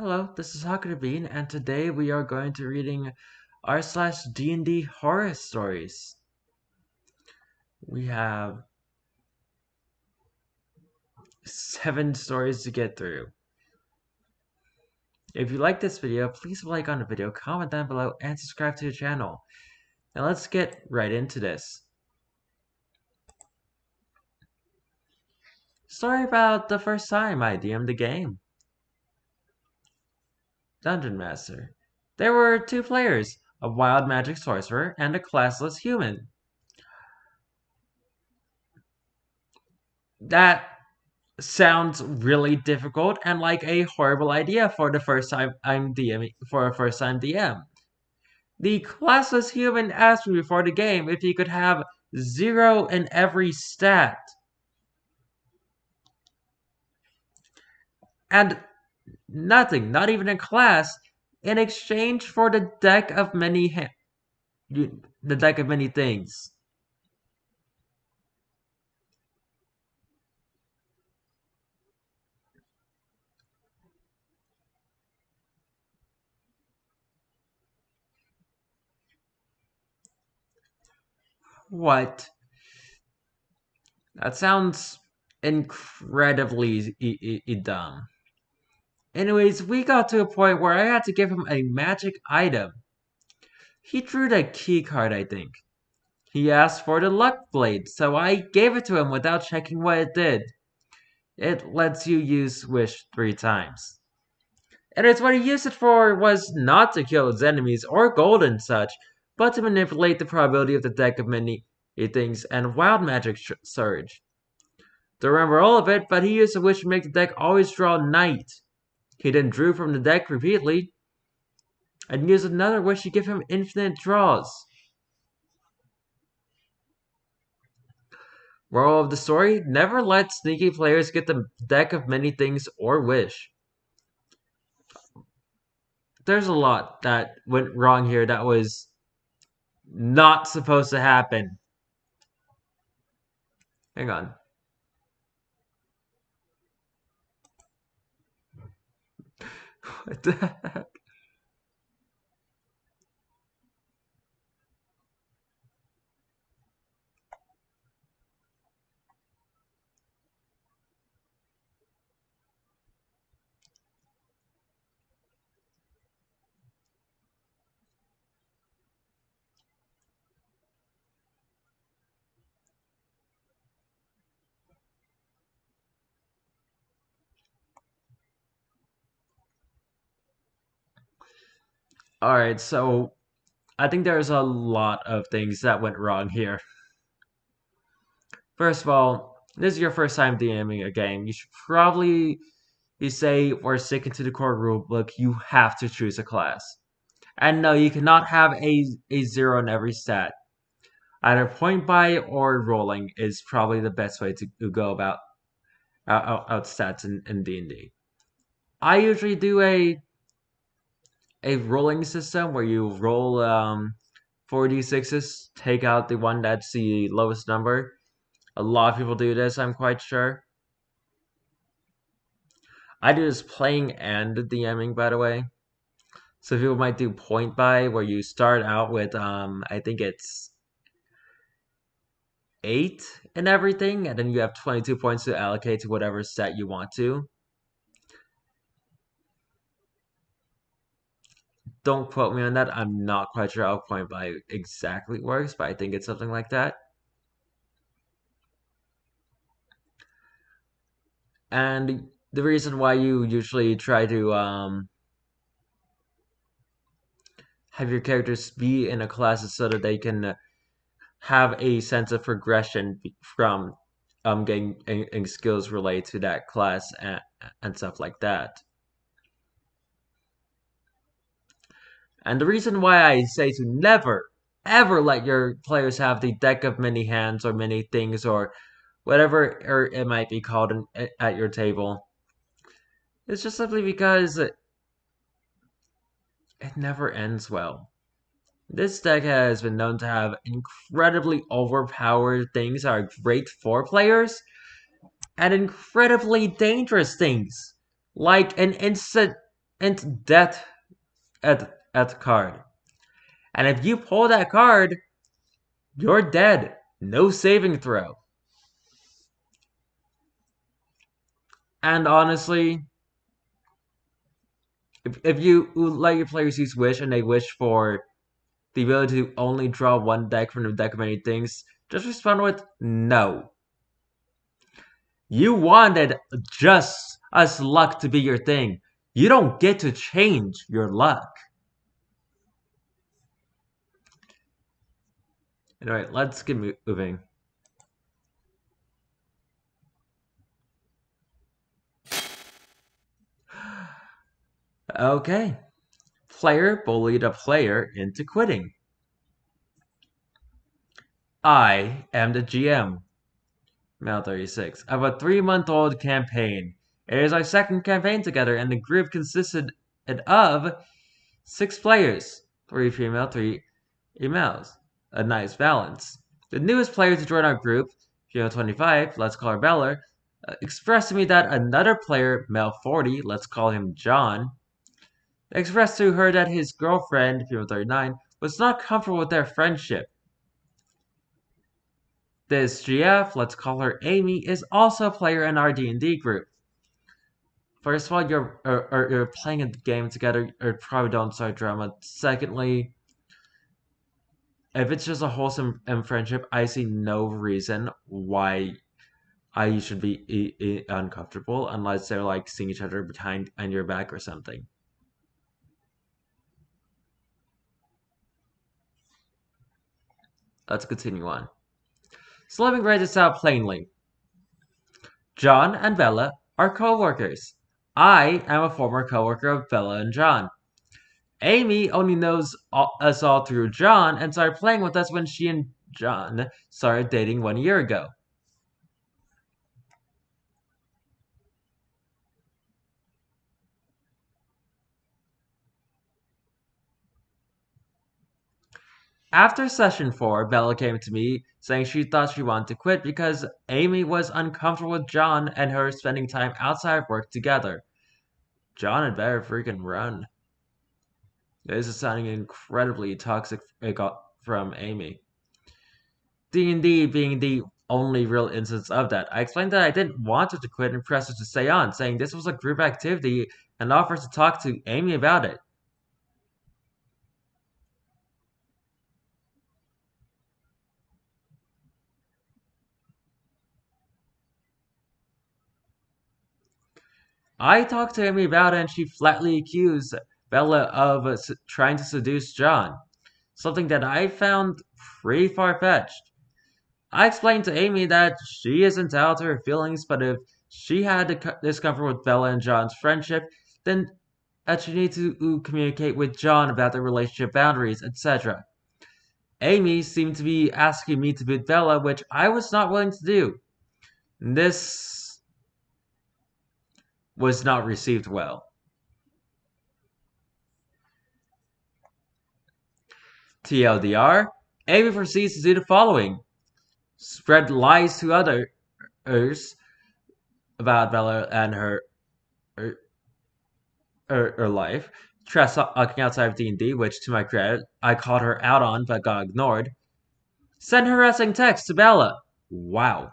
Hello, this is Hakuna Bean, and today we are going to reading r slash D&D horror stories. We have seven stories to get through. If you like this video, please like on the video, comment down below, and subscribe to the channel. Now let's get right into this. Story about the first time I DM'd the game. Dungeon Master. There were two players, a wild magic sorcerer and a classless human. That sounds really difficult and like a horrible idea for the first time I'm DM for a first time DM. The classless human asked me before the game if he could have zero in every stat. And nothing, not even a class, in exchange for the deck of many the deck of many things. What? That sounds incredibly e- e- dumb. Anyways, we got to a point where I had to give him a magic item. He drew the key card, I think. He asked for the luck blade, so I gave it to him without checking what it did. It lets you use wish three times. And it's what he used it for was not to kill his enemies or gold and such, but to manipulate the probability of the deck of many things and wild magic surge. Don't remember all of it, but he used a wish to make the deck always draw knight. He then drew from the deck repeatedly and used another wish to give him infinite draws. Moral of the story, never let sneaky players get the deck of many things or wish. There's a lot that went wrong here that was not supposed to happen. Hang on. what the heck? All right, so I think there's a lot of things that went wrong here. First of all, this is your first time DMing a game. You should probably you say we're sticking to the core rulebook. You have to choose a class. And no, you cannot have a, a zero in every stat. Either point buy or rolling is probably the best way to, go about out, out stats in, in D&D. I usually do a a rolling system where you roll um, 4d6s, take out the one that's the lowest number. A lot of people do this, I'm quite sure. I do this playing and DMing, by the way. So people might do point buy, where you start out with, um, I think it's eight and everything, and then you have 22 points to allocate to whatever set you want to. Don't quote me on that. I'm not quite sure how point buy exactly works, but I think it's something like that. And the reason why you usually try to um, have your characters be in a class is so that they can have a sense of progression from um, getting, getting skills related to that class and, and stuff like that. And the reason why I say to never, ever let your players have the deck of many hands or many things or whatever er, it might be called in, at your table is just simply because it, it never ends well. This deck has been known to have incredibly overpowered things that are great for players and incredibly dangerous things like an instant and death at, at the card. And if you pull that card, you're dead. No saving throw. And honestly, if, if you let your players use wish and they wish for the ability to only draw one deck from the deck of many things, just respond with no. You wanted just as luck to be your thing. You don't get to change your luck. Alright, let's get moving. Okay. Player bullied a player into quitting. I am the GM. Male 36. Of a three month old campaign. It is our second campaign together, and the group consisted of six players three female, three males. A nice balance. The newest player to join our group, female 25, let's call her Bella, uh, expressed to me that another player, male 40, let's call him John, expressed to her that his girlfriend, female 39, was not comfortable with their friendship. This GF, let's call her Amy, is also a player in our D&D group. First of all, you're or, or you're playing a game together, or probably don't start drama. Secondly, if it's just a wholesome um, friendship, I see no reason why I should be e- e- uncomfortable unless they're like seeing each other behind and your back or something. Let's continue on. So let me write this out plainly. John and Bella are co-workers. I am a former co-worker of Bella and John. Amy only knows all, us all through John and started playing with us when she and John started dating one year ago. After session 4, Bella came to me saying she thought she wanted to quit because Amy was uncomfortable with John and her spending time outside of work together. John had better freaking run. This is sounding incredibly toxic it uh, got from Amy. D&D being the only real instance of that. I explained that I didn't want her to quit and pressed her to stay on, saying this was a group activity and offered to talk to Amy about it. I talked to Amy about it and she flatly accused Bella of uh, trying to seduce John, something that I found pretty far fetched. I explained to Amy that she is entitled to her feelings, but if she had discomfort with Bella and John's friendship, then that she needs to communicate with John about the relationship boundaries, etc. Amy seemed to be asking me to boot Bella, which I was not willing to do. This was not received well. TLDR, Amy proceeds to do the following spread lies to others about Bella and her her, her, her life. Talking outside of D&D, which to my credit, I called her out on but got ignored. Send harassing texts to Bella. Wow.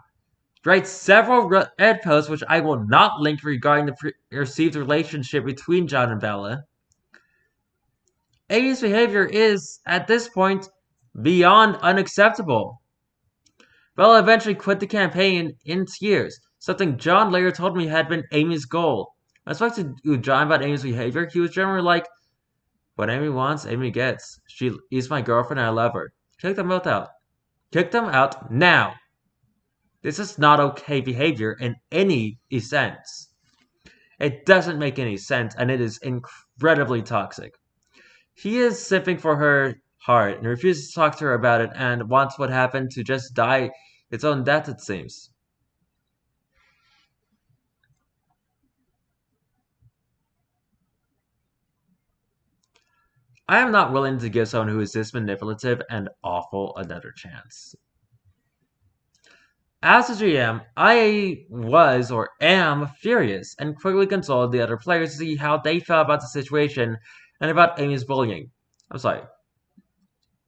Write several ed posts which I will not link regarding the perceived relationship between John and Bella. Amy's behavior is, at this point, beyond unacceptable. Bella eventually quit the campaign in tears, something John later told me had been Amy's goal. I spoke to John about Amy's behavior. He was generally like, What Amy wants, Amy gets. She is my girlfriend and I love her. Kick them both out. Kick them out now. This is not okay behavior in any sense. It doesn't make any sense and it is incredibly toxic. He is simping for her heart and refuses to talk to her about it and wants what happened to just die its own death, it seems. I am not willing to give someone who is this manipulative and awful another chance. As a GM, I was or am furious and quickly consulted the other players to see how they felt about the situation and about Amy's bullying. I'm sorry.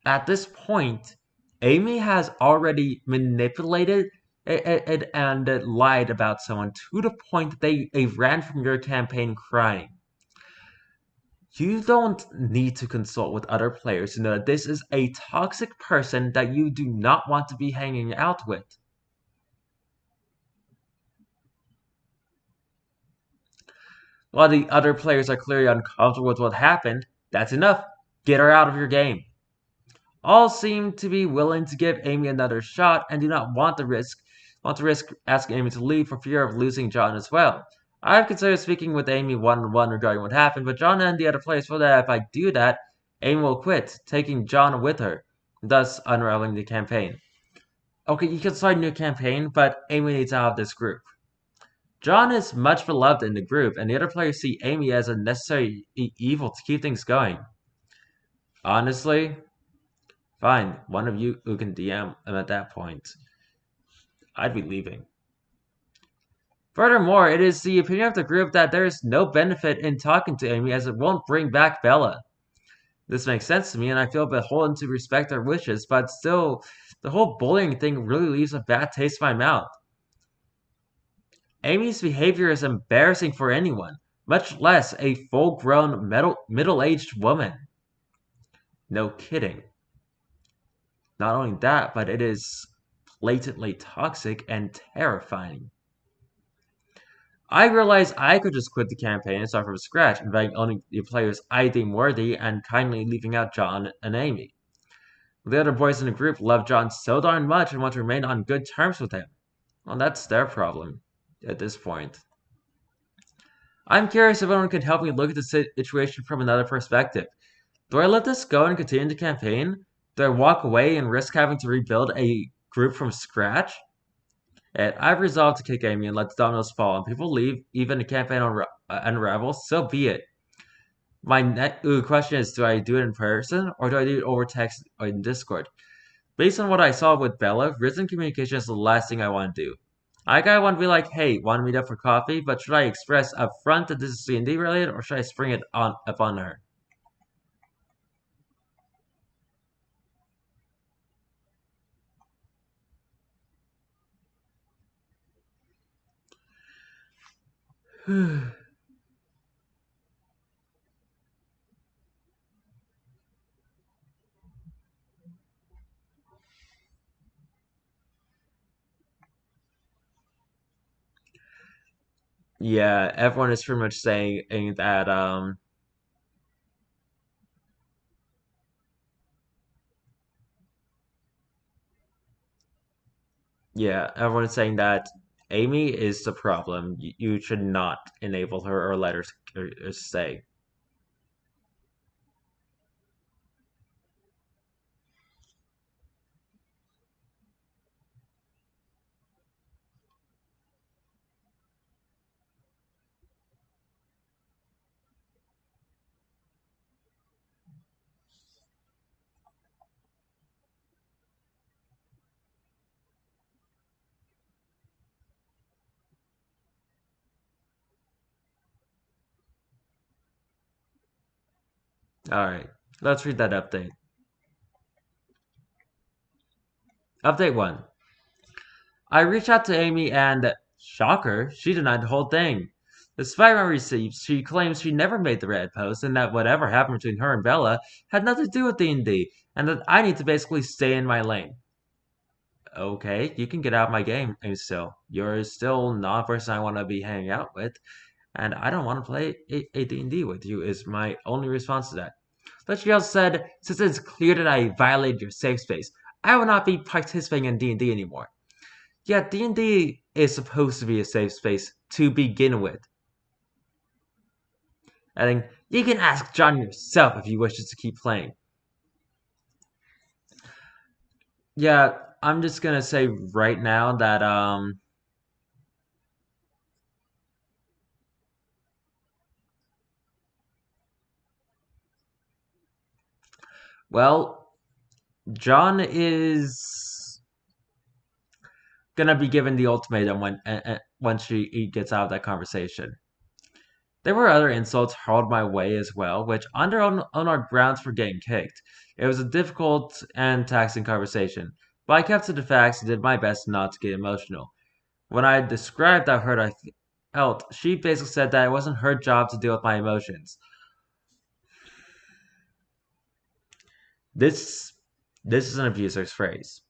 At this point, Amy has already manipulated and lied about someone to the point that they, they ran from your campaign crying. You don't need to consult with other players to know that this is a toxic person that you do not want to be hanging out with. While the other players are clearly uncomfortable with what happened, that's enough. Get her out of your game. All seem to be willing to give Amy another shot and do not want the risk want to risk asking Amy to leave for fear of losing John as well. I've considered speaking with Amy one on one regarding what happened, but John and the other players feel that if I do that, Amy will quit, taking John with her, thus unraveling the campaign. Okay, you can start a new campaign, but Amy needs out of this group. John is much beloved in the group, and the other players see Amy as a necessary evil to keep things going. Honestly, fine, one of you who can DM them at that point. I'd be leaving. Furthermore, it is the opinion of the group that there is no benefit in talking to Amy as it won't bring back Bella. This makes sense to me, and I feel beholden to respect their wishes, but still, the whole bullying thing really leaves a bad taste in my mouth. Amy's behavior is embarrassing for anyone, much less a full grown middle aged woman. No kidding. Not only that, but it is blatantly toxic and terrifying. I realized I could just quit the campaign and start from scratch, inviting only the players I deem worthy and kindly leaving out John and Amy. The other boys in the group love John so darn much and want to remain on good terms with him. Well, that's their problem at this point. I'm curious if anyone can help me look at the situation from another perspective. Do I let this go and continue the campaign? Do I walk away and risk having to rebuild a group from scratch? And I've resolved to kick Amy and let the dominoes fall, and people leave, even the campaign unra- uh, unravels. So be it. My next question is: Do I do it in person or do I do it over text or in Discord? Based on what I saw with Bella, written communication is the last thing I want to do. I got one to be like, "Hey, want to meet up for coffee?" But should I express upfront that this is D and D related, or should I spring it on upon her? yeah, everyone is pretty much saying that um yeah, everyone is saying that Amy is the problem. You, you should not enable her or let her stay. All right, let's read that update. Update 1. I reached out to Amy and, shocker, she denied the whole thing. Despite my receipts, she claims she never made the Reddit post and that whatever happened between her and Bella had nothing to do with D&D and that I need to basically stay in my lane. Okay, you can get out of my game, Amy still. You're still not a person I want to be hanging out with, and I don't want to play a, a D&D with you is my only response to that. But she also said, since it's clear that I violated your safe space, I will not be participating in D&D anymore. Yeah, D&D is supposed to be a safe space to begin with. I think you can ask John yourself if he wishes to keep playing. Yeah, I'm just gonna say right now that um Well, John is gonna be given the ultimatum when uh, once she gets out of that conversation. There were other insults hurled my way as well, which under on, on our grounds for getting kicked. It was a difficult and taxing conversation, but I kept to the facts and did my best not to get emotional. When I described how hurt I felt, she basically said that it wasn't her job to deal with my emotions. This this is an abuser's phrase.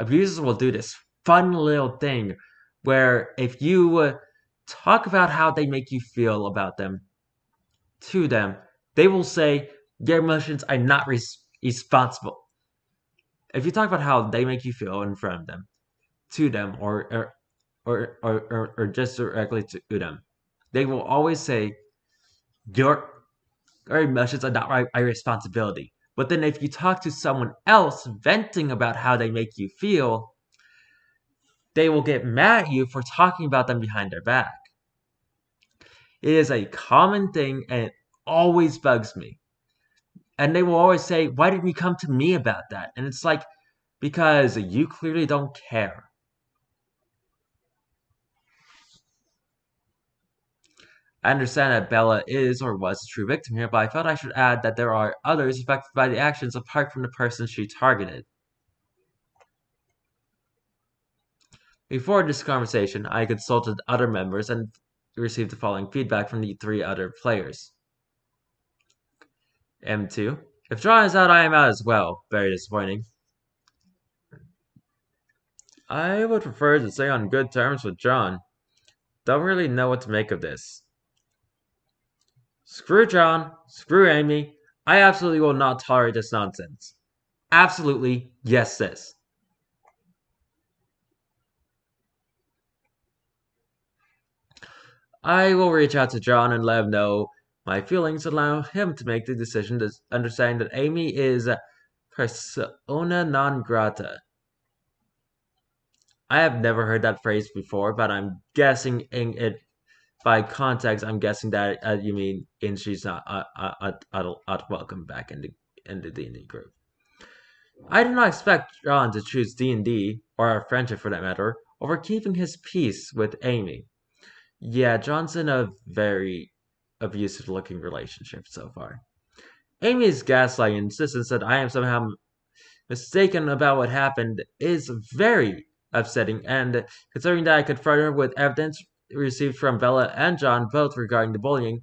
Abusers will do this fun little thing where if you uh, talk about how they make you feel about them to them, they will say, Your emotions are not res- responsible. If you talk about how they make you feel in front of them, to them, or or or or, or, or just directly to them, they will always say, Your, your emotions are not my responsibility. But then if you talk to someone else venting about how they make you feel, they will get mad at you for talking about them behind their back. It is a common thing and it always bugs me. And they will always say, Why didn't you come to me about that? And it's like, Because you clearly don't care. I understand that Bella is or was a true victim here, but I felt I should add that there are others affected by the actions apart from the person she targeted. Before this conversation, I consulted other members and received the following feedback from the three other players. M2. If John is out, I am out as well. Very disappointing. I would prefer to stay on good terms with John. Don't really know what to make of this. Screw John, screw Amy. I absolutely will not tolerate this nonsense. Absolutely, yes, this. I will reach out to John and let him know my feelings, allow him to make the decision to understand that Amy is persona non grata. I have never heard that phrase before, but I'm guessing in it by context. I'm guessing that uh, you mean in she's not uh, uh, uh, uh, welcome back in the in the D and D group. I do not expect John to choose D and D or our friendship for that matter over keeping his peace with Amy. Yeah, John's in a very abusive looking relationship so far. Amy's gaslighting insistence that I am somehow mistaken about what happened is very upsetting, and considering that I confronted her with evidence received from Bella and John both regarding the bullying,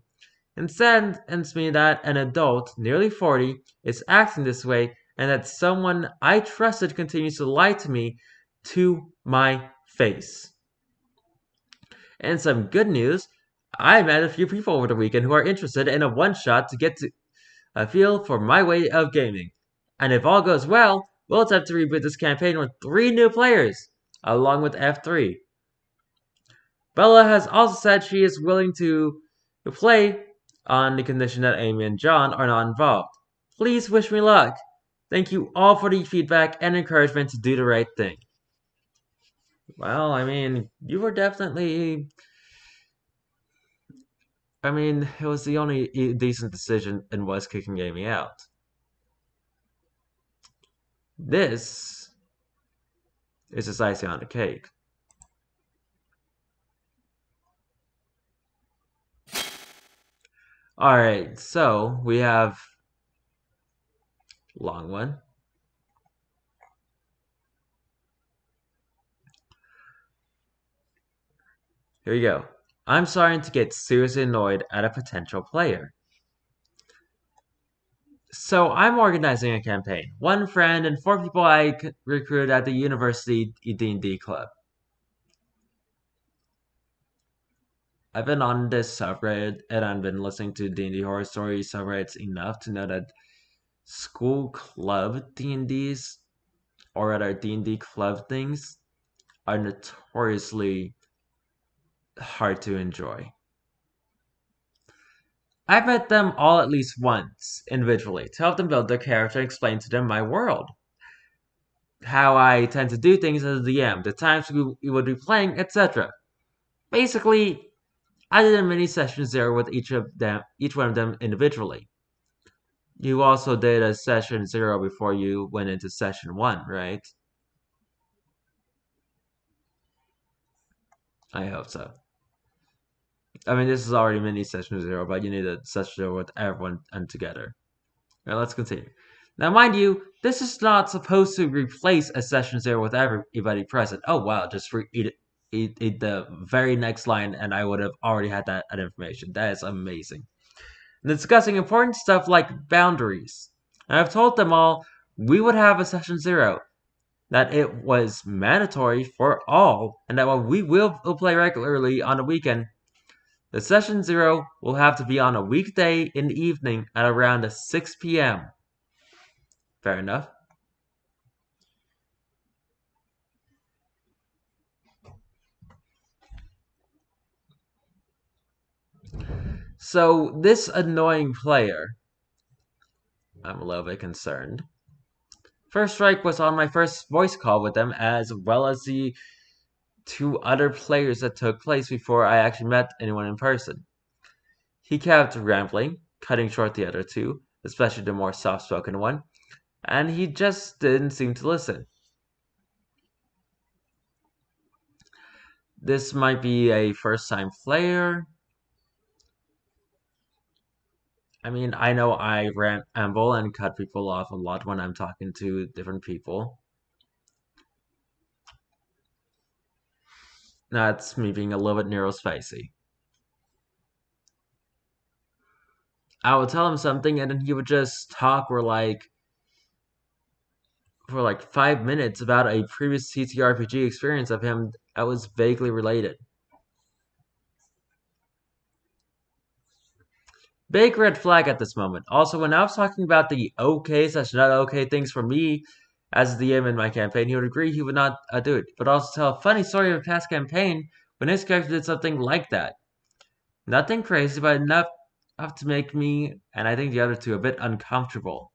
instead sends me that an adult, nearly 40, is acting this way and that someone I trusted continues to lie to me to my face. And some good news I met a few people over the weekend who are interested in a one shot to get to a feel for my way of gaming. And if all goes well, we'll attempt to reboot this campaign with three new players, along with F3. Bella has also said she is willing to play on the condition that Amy and John are not involved. Please wish me luck. Thank you all for the feedback and encouragement to do the right thing. Well, I mean, you were definitely. I mean, it was the only decent decision and was kicking Amy out. This is just icing on the cake. Alright, so we have long one. Here you go. I'm starting to get seriously annoyed at a potential player. So I'm organizing a campaign. One friend and four people I recruited at the university D&D club. I've been on this subreddit and I've been listening to D&D horror stories subreddits enough to know that school club D&Ds or other D&D club things are notoriously hard to enjoy. I've met them all at least once, individually, to help them build their character and explain to them my world. How I tend to do things as a DM, the times we, we would be playing, etc. Basically, I did many sessions there with each of them, each one of them individually. You also did a session zero before you went into session one, right? I hope so. I mean, this is already mini session zero, but you need a session zero with everyone and together. Let's continue. Now, mind you, this is not supposed to replace a session zero with everybody present. Oh, wow, just re it, eat the very next line, and I would have already had that, that information. That is amazing. And discussing important stuff like boundaries. And I've told them all we would have a session zero, that it was mandatory for all, and that while we will, will play regularly on the weekend, the session zero will have to be on a weekday in the evening at around 6 p.m. Fair enough. So, this annoying player, I'm a little bit concerned. First Strike was on my first voice call with them, as well as the two other players that took place before I actually met anyone in person. He kept rambling, cutting short the other two, especially the more soft spoken one, and he just didn't seem to listen. This might be a first time player. I mean, I know I ramble and cut people off a lot when I'm talking to different people. That's me being a little bit neurospicy. I would tell him something and then he would just talk for like for like five minutes about a previous TTRPG experience of him that was vaguely related. Big red flag at this moment. Also, when I was talking about the okay slash not okay things for me as the DM in my campaign, he would agree he would not uh, do it, but also tell a funny story of a past campaign when his character did something like that. Nothing crazy, but enough, enough to make me, and I think the other two, a bit uncomfortable.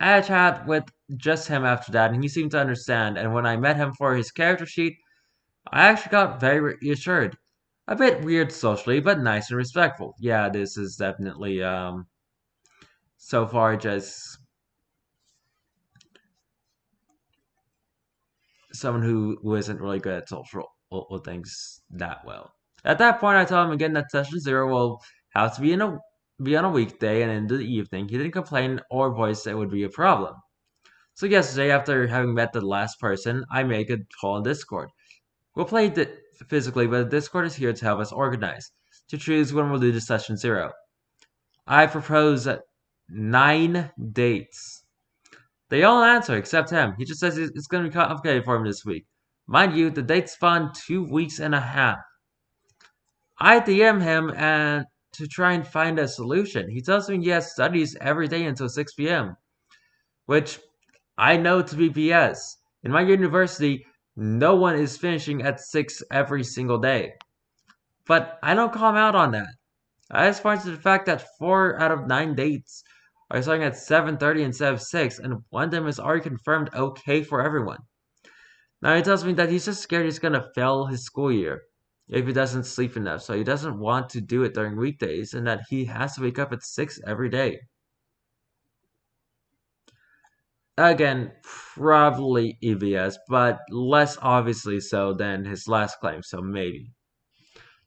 I had a chat with just him after that, and he seemed to understand, and when I met him for his character sheet, I actually got very reassured. A bit weird socially, but nice and respectful. Yeah, this is definitely, um, so far just someone who, who isn't really good at social things that well. At that point, I told him again that session zero will have to be in a be on a weekday and in the evening. He didn't complain or voice that it would be a problem. So yesterday, after having met the last person, I made a call on Discord. We'll play it physically, but Discord is here to help us organize, to choose when we'll do the session zero. I propose nine dates. They all answer except him. He just says it's going to be complicated for him this week. Mind you, the dates spawned two weeks and a half. I DM him and to try and find a solution. He tells me he has studies every day until 6 p.m., which I know to be BS. In my university, no one is finishing at 6 every single day. But I don't call him out on that. As far as the fact that 4 out of 9 dates are starting at 7.30 instead of 6, and one of them is already confirmed okay for everyone. Now he tells me that he's just scared he's gonna fail his school year if he doesn't sleep enough, so he doesn't want to do it during weekdays, and that he has to wake up at 6 every day. Again, probably EBS, but less obviously so than his last claim, so maybe.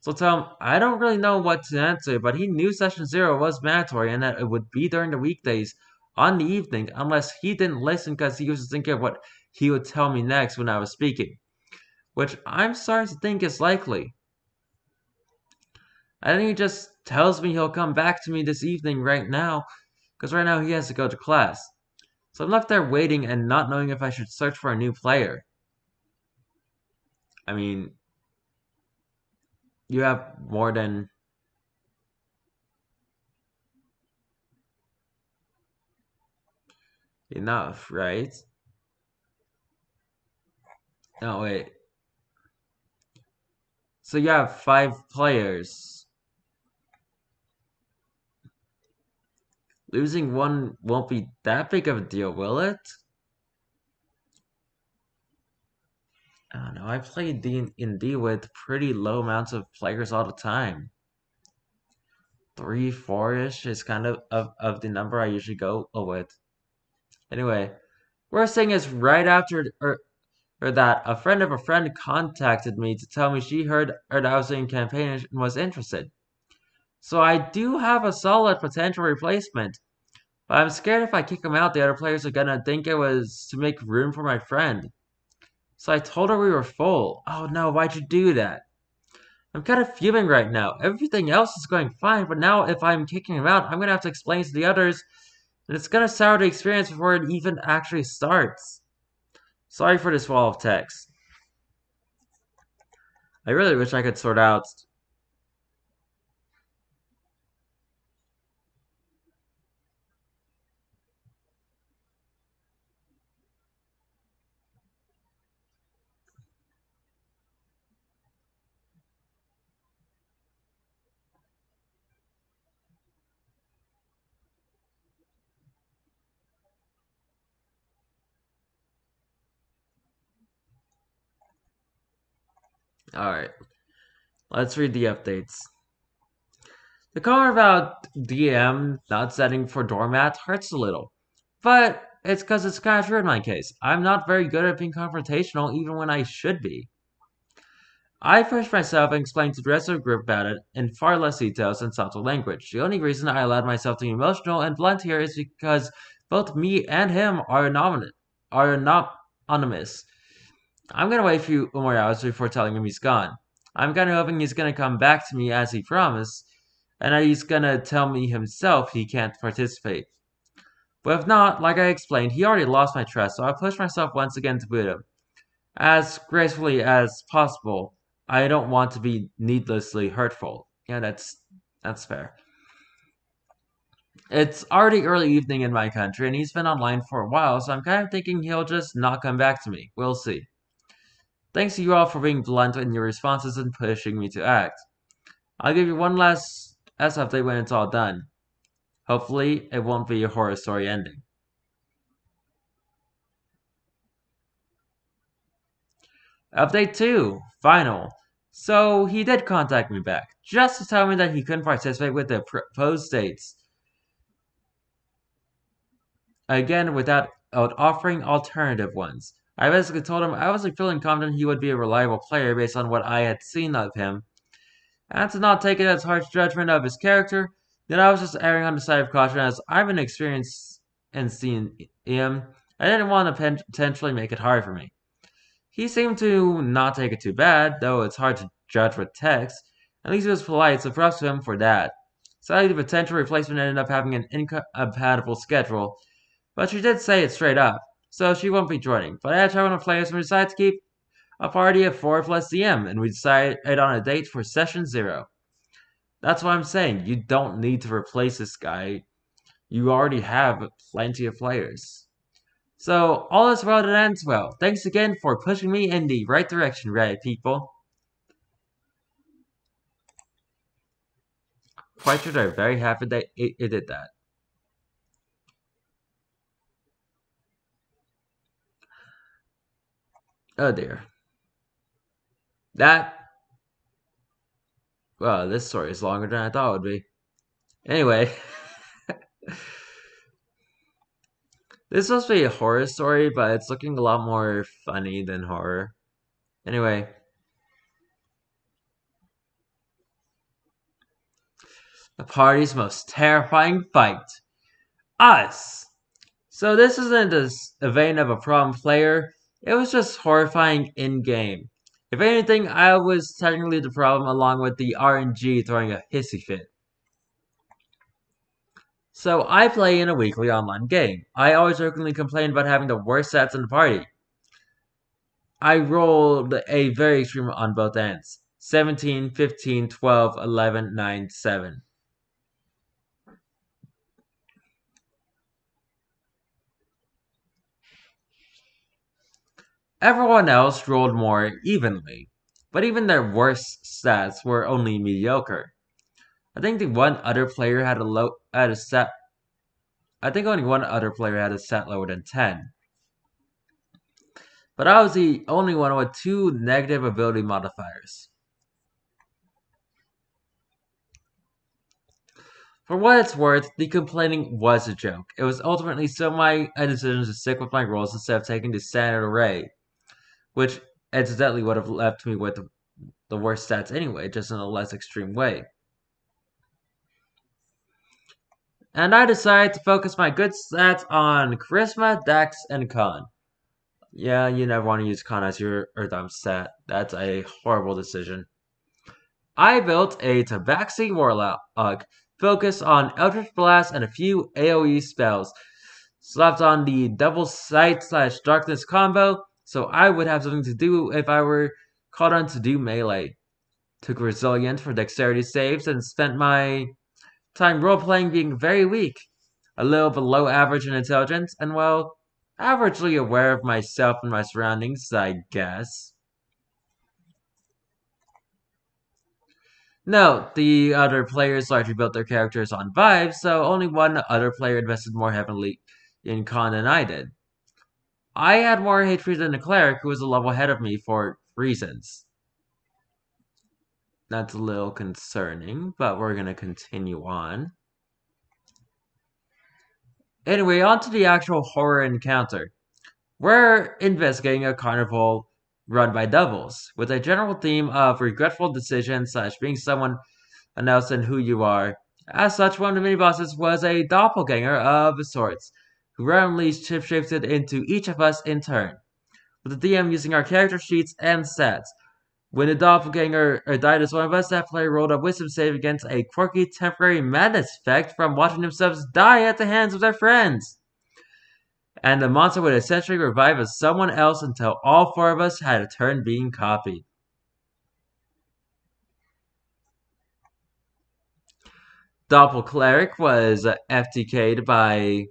So him, I don't really know what to answer, but he knew session zero was mandatory and that it would be during the weekdays on the evening unless he didn't listen because he was thinking of what he would tell me next when I was speaking, which I'm starting to think is likely. I think he just tells me he'll come back to me this evening right now because right now he has to go to class. So I'm left there waiting and not knowing if I should search for a new player. I mean, you have more than enough, right? No, wait. So you have five players. Losing one won't be that big of a deal, will it? I don't know. I play D in D with pretty low amounts of players all the time. Three, four-ish is kind of, of of the number I usually go with. Anyway, worst thing is right after or or that a friend of a friend contacted me to tell me she heard, heard I was campaign and was interested. So I do have a solid potential replacement. But I'm scared if I kick him out, the other players are gonna think it was to make room for my friend. So I told her we were full. Oh no, why'd you do that? I'm kind of fuming right now. Everything else is going fine, but now if I'm kicking him out, I'm gonna have to explain to the others, and it's gonna sour the experience before it even actually starts. Sorry for this wall of text. I really wish I could sort out Alright. Let's read the updates. The comment about DM not setting for doormat hurts a little. But it's because it's kind of true in my case. I'm not very good at being confrontational even when I should be. I pushed myself and explained to the rest of the group about it in far less details and subtle language. The only reason I allowed myself to be emotional and blunt here is because both me and him are. Are anonymous. I'm gonna wait a few more hours before telling him he's gone. I'm kinda hoping he's gonna come back to me as he promised, and that he's gonna tell me himself he can't participate. But if not, like I explained, he already lost my trust, so I pushed myself once again to boot him. As gracefully as possible. I don't want to be needlessly hurtful. Yeah, that's that's fair. It's already early evening in my country, and he's been online for a while, so I'm kind of thinking he'll just not come back to me. We'll see. Thanks to you all for being blunt in your responses and pushing me to act. I'll give you one last S update when it's all done. Hopefully, it won't be a horror story ending. Update 2, final. So, he did contact me back, just to tell me that he couldn't participate with the proposed dates. Again, without offering alternative ones. I basically told him I wasn't feeling confident he would be a reliable player based on what I had seen of him. And to not take it as harsh judgment of his character, then I was just erring on the side of caution as I've been experienced in seeing him. I didn't want to potentially make it hard for me. He seemed to not take it too bad, though it's hard to judge with text. At least he was polite, so props to him for that. Sadly, the potential replacement ended up having an incompatible schedule, but she did say it straight up so she won't be joining. But I had one of players and we decided to keep a party of 4 plus DM, and we decided on a date for session 0. That's what I'm saying. You don't need to replace this guy. You already have plenty of players. So, all is well that ends well. Thanks again for pushing me in the right direction, Reddit people. Quite sure they're very happy that it did that. Oh dear. That. Well, this story is longer than I thought it would be. Anyway. this to be a horror story, but it's looking a lot more funny than horror. Anyway. The party's most terrifying fight. Us! So this isn't a vein of a problem player it was just horrifying in game. If anything, I was technically the problem along with the RNG throwing a hissy fit. So I play in a weekly online game. I always jokingly complain about having the worst stats in the party. I rolled a very extreme on both ends. 17, 15, 12, 11, 9, 7. Everyone else rolled more evenly, but even their worst stats were only mediocre. I think the one other player had a low had a set. I think only one other player had a set lower than 10. But I was the only one with two negative ability modifiers. For what it's worth, the complaining was a joke. It was ultimately so my decision to stick with my rolls instead of taking the standard array. Which incidentally would have left me with the worst stats anyway, just in a less extreme way. And I decided to focus my good stats on Charisma, Dex, and Con. Yeah, you never want to use Con as your Earthbound stat. That's a horrible decision. I built a Tabaxi Warlock, focused on Eldritch Blast and a few AoE spells, slapped on the Devil's Sight slash Darkness combo, so I would have something to do if I were called on to do melee. Took Resilient for dexterity saves and spent my time role playing being very weak, a little below average in intelligence, and well, averagely aware of myself and my surroundings, I guess. No, the other players largely built their characters on vibes, so only one other player invested more heavily in con than I did. I had more hatred than the cleric, who was a level ahead of me for reasons. That's a little concerning, but we're going to continue on. Anyway, on to the actual horror encounter. We're investigating a carnival run by devils, with a general theme of regretful decisions slash being someone announcing who you are. As such, one of the mini bosses was a doppelganger of sorts, who randomly shifted into each of us in turn, with the DM using our character sheets and stats. When the doppelganger died as one of us, that player rolled a wisdom save against a quirky temporary madness effect from watching themselves die at the hands of their friends. And the monster would essentially revive as someone else until all four of us had a turn being copied. Doppel Cleric was FTK'd by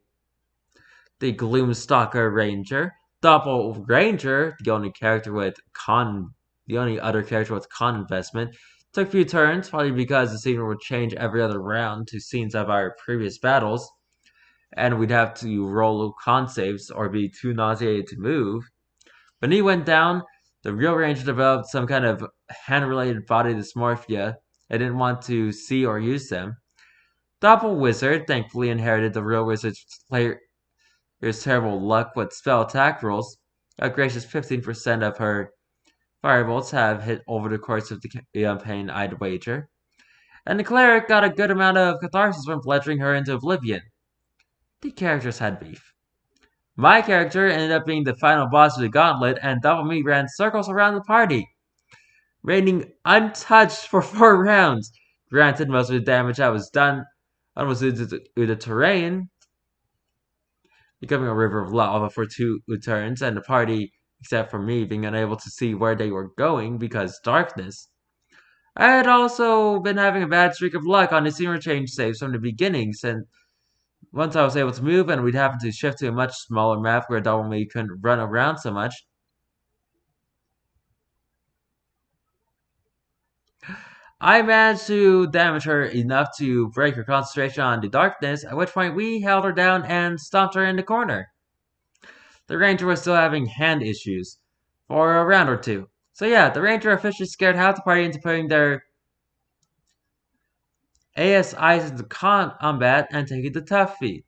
the Gloomstalker Ranger. Doppel Ranger, the only character with con the only other character with con investment. Took a few turns, probably because the scene would change every other round to scenes of our previous battles, and we'd have to roll con saves or be too nauseated to move. When he went down, the real ranger developed some kind of hand-related body dysmorphia and didn't want to see or use them. Doppel Wizard thankfully inherited the real wizard's player's terrible luck with spell attack rolls, a gracious 15% of her firebolts have hit over the course of the campaign, I'd wager. And the cleric got a good amount of catharsis from fletching her into oblivion. The characters had beef. My character ended up being the final boss of the gauntlet, and Double Me ran circles around the party, reigning untouched for four rounds. Granted, most of the damage I was done was due to the terrain, becoming a river of lava for two turns, and the party except for me being unable to see where they were going because darkness. I had also been having a bad streak of luck on the scenery change saves from the beginning, since once I was able to move and we'd happen to shift to a much smaller map where Double Me couldn't run around so much. I managed to damage her enough to break her concentration on the darkness, at which point we held her down and stomped her in the corner the Ranger was still having hand issues for a round or two. So yeah, the Ranger officially scared half the party into putting their ASIs into combat and taking the tough feat.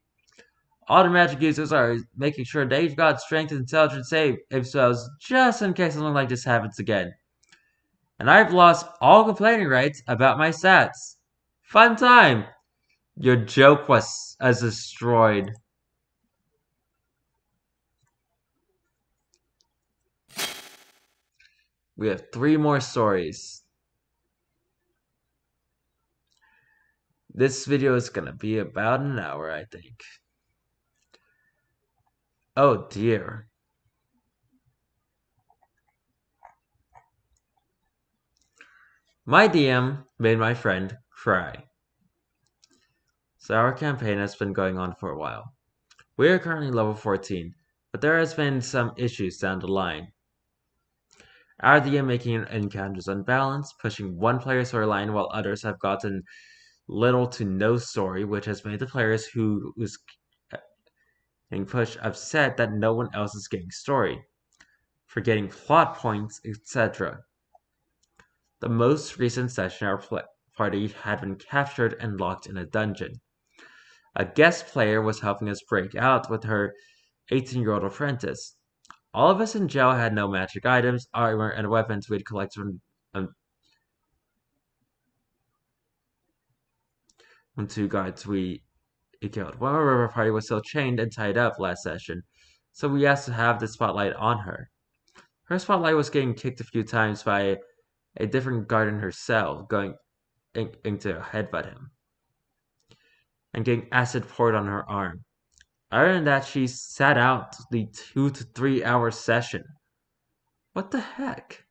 All the magic users are making sure they've got strength and intelligence save themselves just in case something like this happens again. And I've lost all complaining rights about my stats. Fun time! Your joke was as destroyed. We have three more stories. This video is to be about an hour, I think. Oh dear. My DM made my friend cry. So our campaign has been going on for a while. We are currently level 14, but there has been some issues down the line. Our DM making encounters unbalanced, pushing one player's storyline while others have gotten little to no story, which has made the players who was getting pushed upset that no one else is getting story, forgetting plot points, etc. The most recent session, our party had been captured and locked in a dungeon. A guest player was helping us break out with her 18 year old apprentice. All of us in jail had no magic items, armor, and weapons we'd collected from, um, from two guards we killed. One member of our party was still chained and tied up last session, so we asked to have the spotlight on her. Her spotlight was getting kicked a few times by a different guard in her cell, going in, into headbutt him, and getting acid poured on her arm. Other than that, she sat out the two to three hour session. What the heck?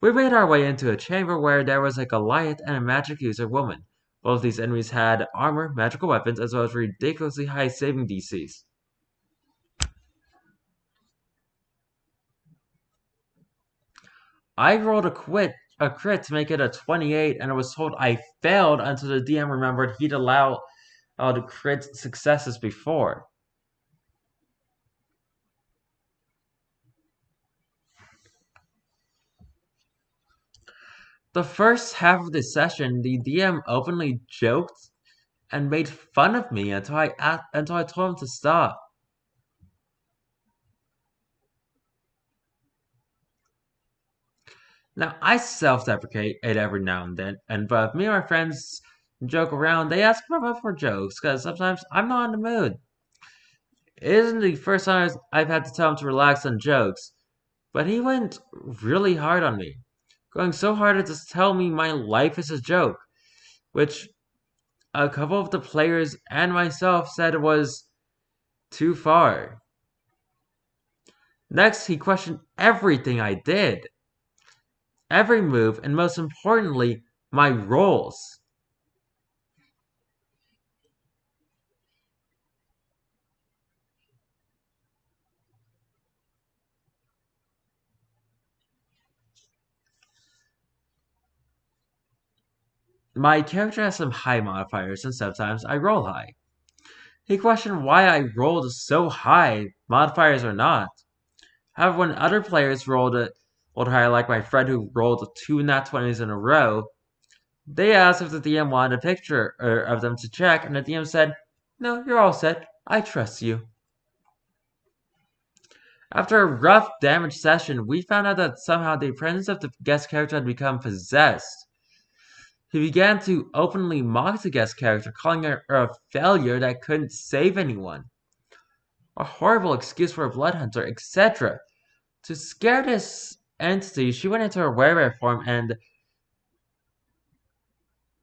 We made our way into a chamber where there was a Goliath and a magic user woman. Both of these enemies had armor, magical weapons, as well as ridiculously high saving DCs. I rolled a quit a crit to make it a 28, and I was told I failed until the DM remembered he'd allow uh, the crit successes before. The first half of the session, the DM openly joked and made fun of me until I until I told him to stop. Now, I self-deprecate it every now and then, and but if me and my friends joke around, they ask me for jokes, because sometimes I'm not in the mood. It isn't the first time I've had to tell him to relax on jokes, but he went really hard on me, going so hard as to tell me my life is a joke, which a couple of the players and myself said was too far. Next, he questioned everything I did every move, and most importantly, my rolls. My character has some high modifiers, and sometimes I roll high. He questioned why I rolled so high, modifiers or not. However, when other players rolled it rolled higher, like my friend who rolled two nat 20s in a row, they asked if the DM wanted a picture er, of them to check, and the DM said, No, you're all set. I trust you. After a rough damage session, we found out that somehow the apprentice of the guest character had become possessed. He began to openly mock the guest character, calling her a failure that couldn't save anyone. A horrible excuse for a blood hunter, etc. To scare this entity, she went into her werewolf form and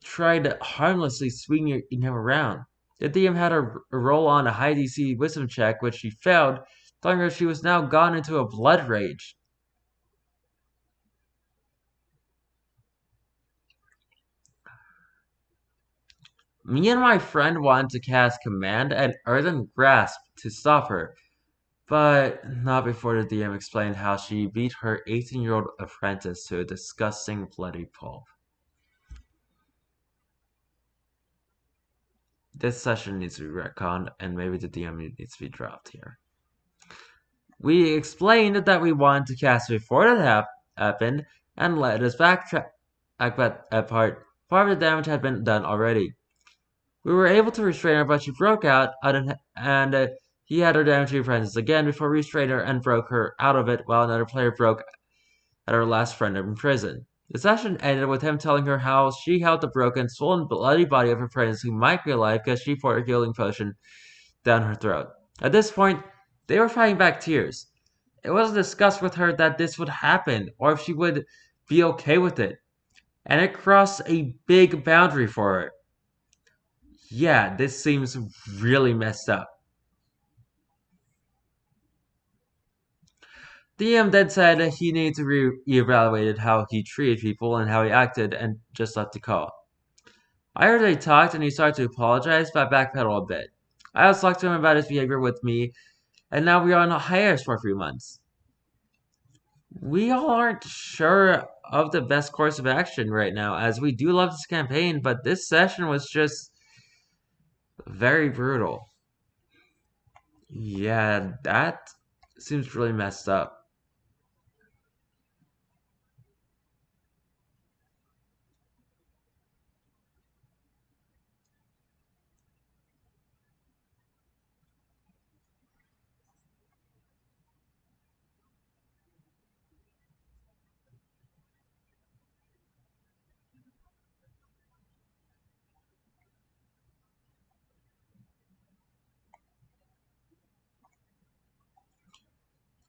tried harmlessly swinging him around. The DM had her roll on a high DC wisdom check, which she failed, telling her she was now gone into a blood rage. Me and my friend wanted to cast Command and Earthen Grasp to stop her, but not before the DM explained how she beat her 18 year old apprentice to a disgusting bloody pulp. This session needs to be retconned, and maybe the DM needs to be dropped here. We explained that we wanted to cast before that happened, and let us backtrack. That part, part of the damage had been done already. We were able to restrain her, but she broke out, and uh, he had her down to friends again before restrained her and broke her out of it while another player broke at her last friend in prison. The session ended with him telling her how she held the broken, swollen, bloody body of her apprentice who might be alive because she poured a healing potion down her throat. At this point, they were fighting back tears. It wasn't discussed with her that this would happen or if she would be okay with it. And it crossed a big boundary for her. Yeah, this seems really messed up. DM then said he needed to re-evaluate how he treated people and how he acted and just left the call. I heard they talked and he started to apologize, but backpedal a bit. I also talked to him about his behavior with me, and now we are on a hiatus for a few months. We all aren't sure of the best course of action right now, as we do love this campaign, but this session was just very brutal. Yeah, that seems really messed up.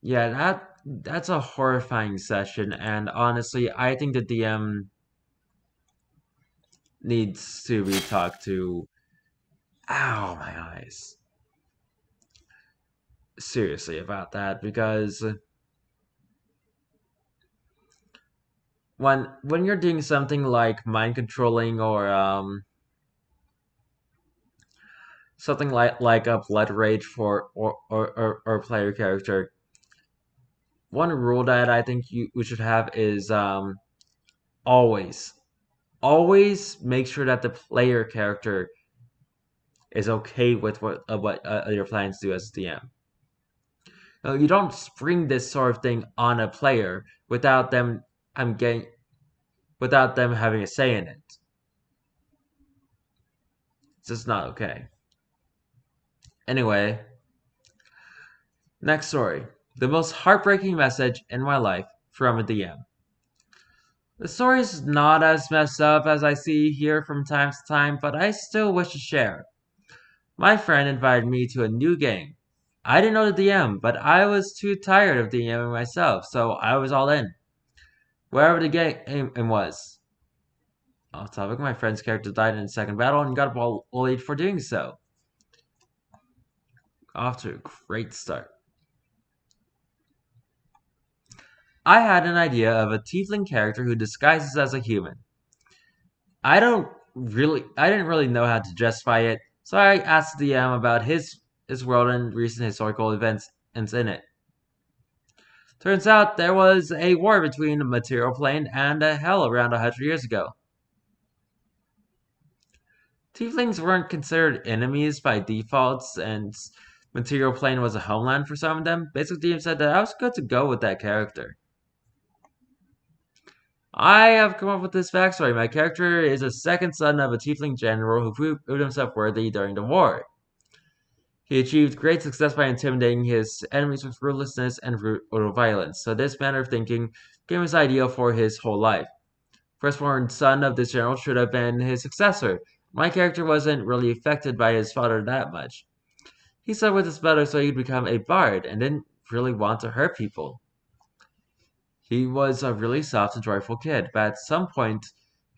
Yeah, that that's a horrifying session, and honestly, I think the DM needs to be talked to. Ow, my eyes. Seriously about that because when when you're doing something like mind controlling or um something like like a blood rage for or or, or, or player character one rule that i think you we should have is um always always make sure that the player character is okay with what uh, what uh, your plans do as dm now, you don't spring this sort of thing on a player without them i'm getting without them having a say in it. It's just not okay. Anyway, next story. The most heartbreaking message in my life from a DM. The story is not as messed up as I see here from time to time, but I still wish to share. My friend invited me to a new game. I didn't know the DM, but I was too tired of DMing myself, so I was all in. Wherever the game was. Off topic, my friend's character died in the second battle and got bullied for doing so off to a great start. I had an idea of a tiefling character who disguises as a human. I don't really I didn't really know how to justify it, so I asked the DM about his his world and recent historical events in it. Turns out there was a war between the material plane and a hell around a hundred years ago. Tieflings weren't considered enemies by default, and Material Plane was a homeland for some of them, Basic DM said that I was good to go with that character. I have come up with this backstory. My character is a second son of a tiefling general who proved himself worthy during the war. He achieved great success by intimidating his enemies with ruthlessness and brutal violence, so this manner of thinking became his ideal for his whole life. Firstborn son of this general should have been his successor. My character wasn't really affected by his father that much. He with his better so he'd become a bard and didn't really want to hurt people. He was a really soft and joyful kid, but at some point,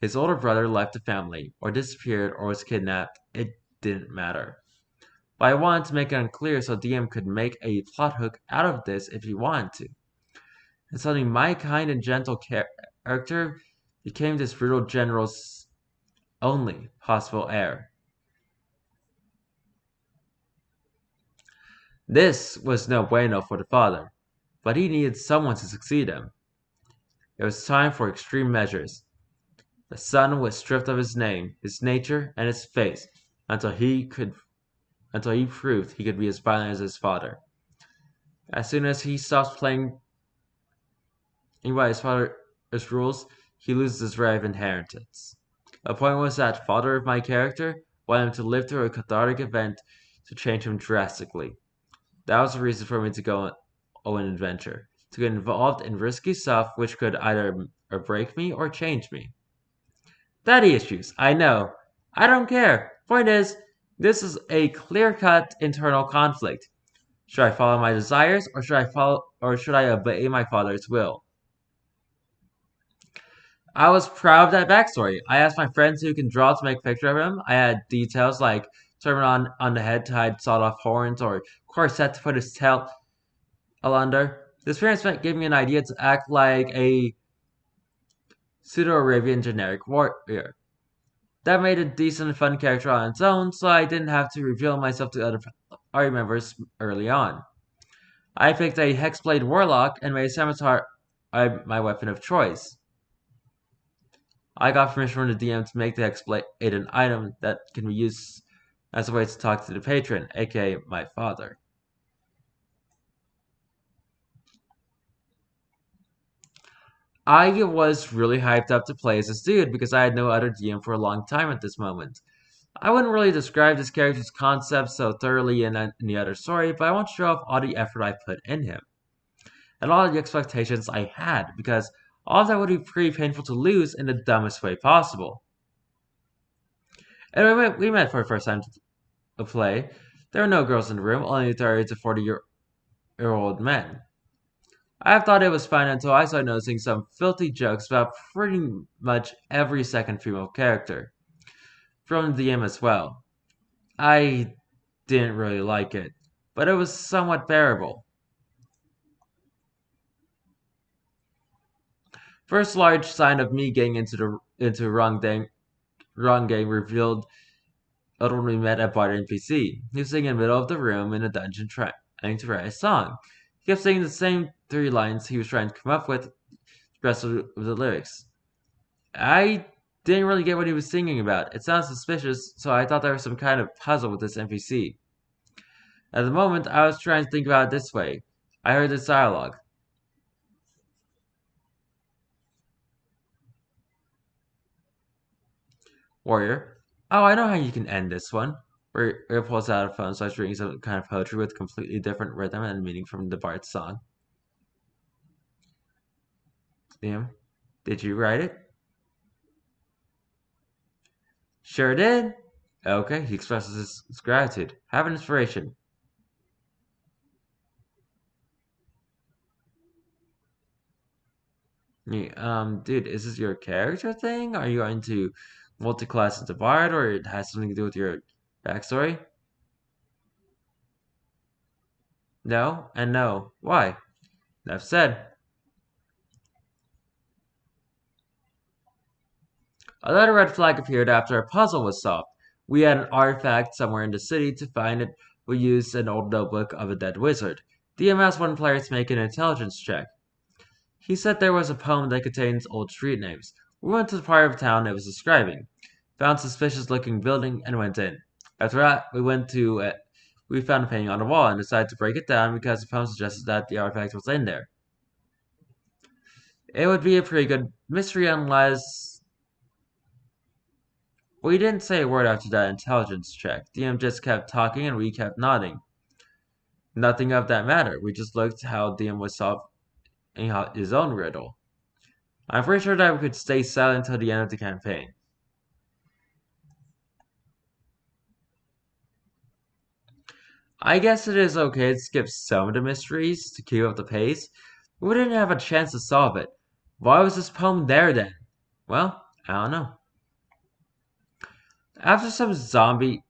his older brother left the family, or disappeared, or was kidnapped. It didn't matter. But I wanted to make it unclear so DM could make a plot hook out of this if he wanted to. And suddenly, my kind and gentle character became this brutal general's only possible heir. This was no bueno for the father, but he needed someone to succeed him. It was time for extreme measures. The son was stripped of his name, his nature, and his face until he could until he proved he could be as violent as his father. As soon as he stops playing by his father's rules, he loses his right of inheritance. The point was that father of my character wanted him to live through a cathartic event to change him drastically. That was the reason for me to go on an adventure, to get involved in risky stuff which could either break me or change me. Daddy issues, I know. I don't care. Point is, this is a clear-cut internal conflict. Should I follow my desires or should I follow or should I obey my father's will? I was proud of that backstory. I asked my friends who can draw to make a picture of him. I had details like turban on, on the head to hide sawed-off horns or corset to put his tail under. This parents gave me an idea to act like a pseudo-Arabian generic warrior. That made a decent fun character on its own, so I didn't have to reveal myself to other party members early on. I picked a Hexblade Warlock and made Scimitar uh, my weapon of choice. I got permission from the DM to make the Hexblade an item that can be used as a way to talk to the patron, aka my father. I was really hyped up to play as this dude because I had no other DM for a long time at this moment. I wouldn't really describe this character's concept so thoroughly in any other story, but I want to show off all the effort I put in him. And all the expectations I had, because all of that would be pretty painful to lose in the dumbest way possible. And we met, we met for the first time to play. There were no girls in the room, only 30 to 40 year old men. I thought it was fine until I started noticing some filthy jokes about pretty much every second female character. From the DM as well. I didn't really like it, but it was somewhat bearable. First large sign of me getting into the into wrong thing, wrong game revealed when we met a Bard NPC. He was sitting in the middle of the room in a dungeon trying to write a song. He kept saying the same three lines he was trying to come up with the rest of the lyrics. I didn't really get what he was singing about. It sounded suspicious, so I thought there was some kind of puzzle with this NPC. At the moment, I was trying to think about it this way. I heard this dialogue. Warrior, oh, I know how you can end this one. Where it pulls out a phone, starts reading some kind of poetry with completely different rhythm and meaning from the Bard's song. Liam, did you write it? Sure did. Okay, he expresses his, his gratitude. Have an inspiration. Yeah, um, dude, is this your character thing? Are you going to multi-class into Bard, or it has something to do with your backstory? No, and no. Why? Enough said. Another red flag appeared after a puzzle was solved. We had an artifact somewhere in the city. To find it, we used an old notebook of a dead wizard. DM asked one player to make an intelligence check. He said there was a poem that contains old street names. We went to the part of town it was describing, found suspicious looking building, and went in. After that, we went to uh, we found a painting on the wall and decided to break it down because the poem suggested that the artifact was in there. It would be a pretty good mystery unless we didn't say a word after that intelligence check. DM just kept talking and we kept nodding. Nothing of that matter. We just looked how DM was solving his own riddle. I'm pretty sure that we could stay silent until the end of the campaign. I guess it is okay to skip some of the mysteries to keep up the pace, we didn't have a chance to solve it. Why was this poem there then? Well, I don't know. After some zombie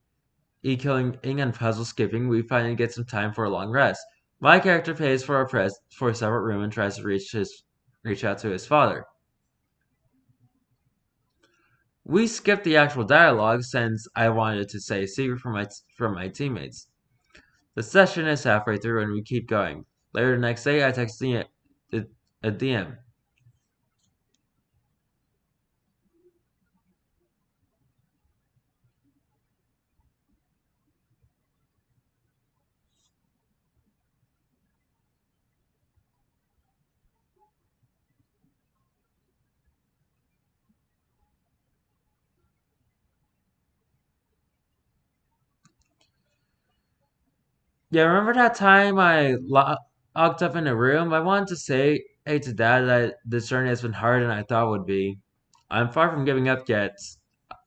e-killing and puzzle skipping, we finally get some time for a long rest. My character pays for a for a separate room and tries to reach his reach out to his father. We skip the actual dialogue since I wanted to say a secret from my from my teammates. The session is halfway through and we keep going. Later the next day, I text a, a DM. Yeah, remember that time I locked up in a room? I wanted to say, hey to dad, that this journey has been harder than I thought it would be. I'm far from giving up yet.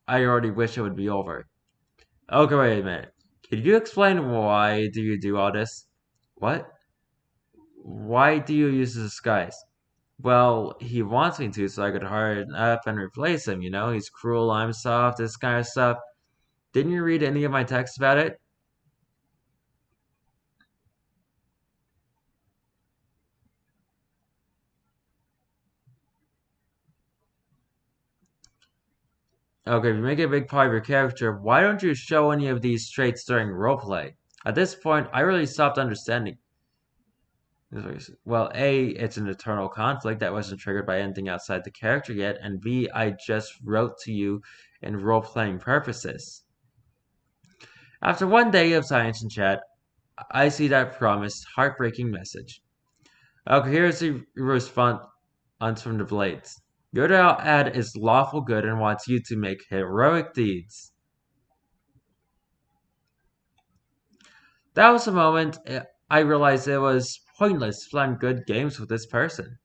I already wish it would be over. Okay, wait a minute. Could you explain why do you do all this? What? Why do you use the disguise? Well, he wants me to so I could harden up and replace him, you know? He's cruel, I'm soft, this kind of stuff. Didn't you read any of my texts about it? Okay, if you make it a big part of your character, why don't you show any of these traits during roleplay? At this point, I really stopped understanding. Well, A, it's an eternal conflict that wasn't triggered by anything outside the character yet, and B, I just wrote to you in role-playing purposes. After one day of science and chat, I see that promised heartbreaking message. Okay, here's the response from the Blades. Your ad is lawful good and wants you to make heroic deeds. That was the moment eh, I realized it was pointless playing good games with this person.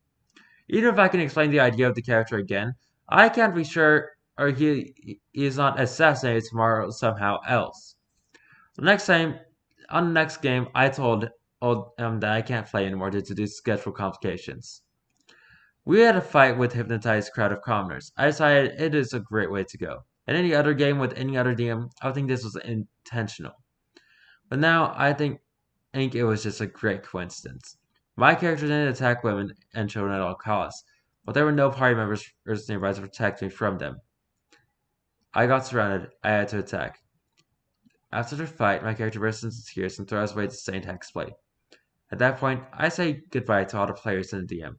Even if I can explain the idea of the character again, I can't be sure or he, he is not assassinated tomorrow somehow else. The next time, on the next game, I told um, that I can't play anymore due to these schedule complications. We had a fight with hypnotized crowd of commoners. I decided it is a great way to go. In any other game with any other DM, I would think this was intentional. But now I think think it was just a great coincidence. My character didn't attack women and children at all costs, but there were no party members nearby to protect me from them. I got surrounded. I had to attack. After the fight, my character bursts into tears and throws away the Saint Hex blade. At that point, I say goodbye to all the players in the DM.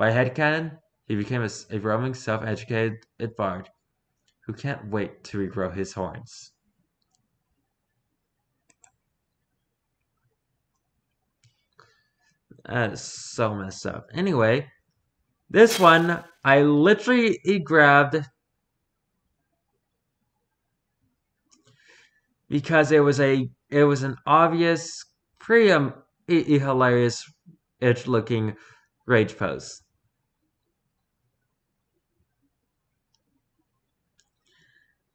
By headcanon, he became a, a roaming, self-educated bard who can't wait to regrow his horns. That is so messed up. Anyway, this one, I literally grabbed because it was a it was an obvious, pretty um, hilarious, itch looking rage pose.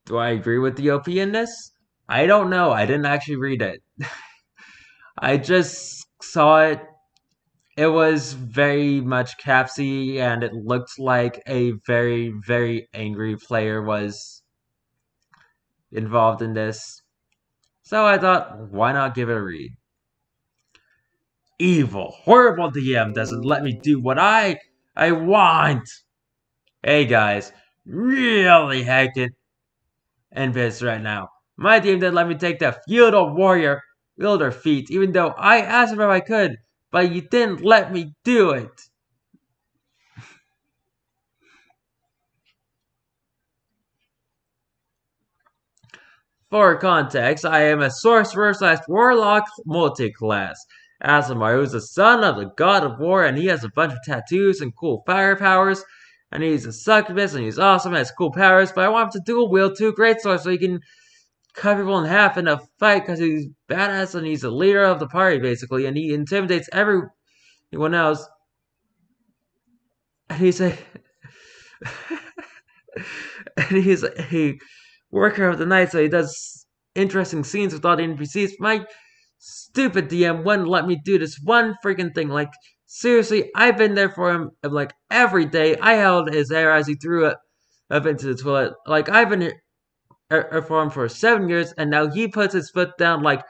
Do I agree with the OP in this? I don't know. I didn't actually read it. I just saw it. It was very much capsy, and it looked like a very, very angry player was involved in this. So I thought, why not give it a read? Evil, horrible DM doesn't let me do what I I want. Hey guys, really hectic and this right now. My team didn't let me take the field of warrior wielder feat, even though I asked if I could, but you didn't let me do it. For context, I am a sorcerer slash warlock multi-class. Aasimar, who's the son of the god of war, and he has a bunch of tattoos and cool fire powers and he's a succubus, and he's awesome, and has cool powers, but I want him to dual wield two great swords so he can cut people in half in a fight because he's badass and he's the leader of the party, basically, and he intimidates everyone else. And he's a... and he's a worker of the night, so he does interesting scenes with all the NPCs. My stupid DM wouldn't let me do this one freaking thing. Like, Seriously, I've been there for him like every day. I held his hair as he threw it up into the toilet. Like I've been here for him for seven years, and now he puts his foot down. Like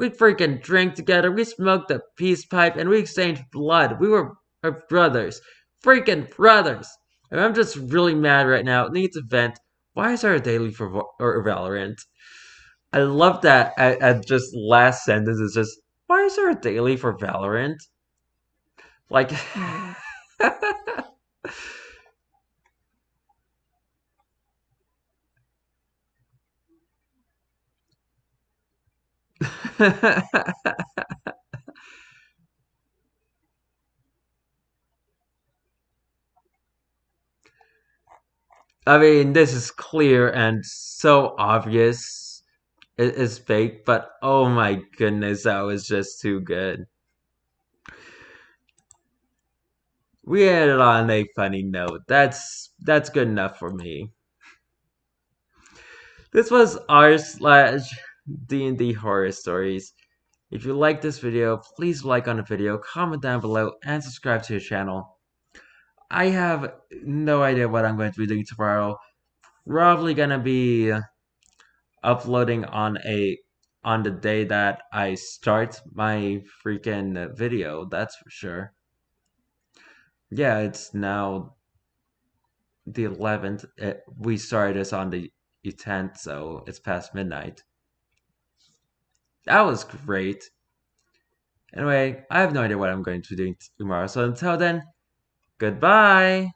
we freaking drank together, we smoked a peace pipe, and we exchanged blood. We were uh, brothers, freaking brothers. And I'm just really mad right now. It needs a vent. Why is there a daily for or Valorant? I love that at, at just last sentence is just why is there a daily for Valorant? Like mm. I mean, this is clear and so obvious it is fake, but oh my goodness, that was just too good. We ended on a funny note. That's that's good enough for me. This was r slash D&D horror stories. If you like this video, please like on the video, comment down below, and subscribe to the channel. I have no idea what I'm going to be doing tomorrow. Probably gonna be uploading on a on the day that I start my freaking video, that's for sure. Yeah, it's now the 11th. It, uh, we started this on the 10th, so it's past midnight. That was great. Anyway, I have no idea what I'm going to do tomorrow, so until then, goodbye!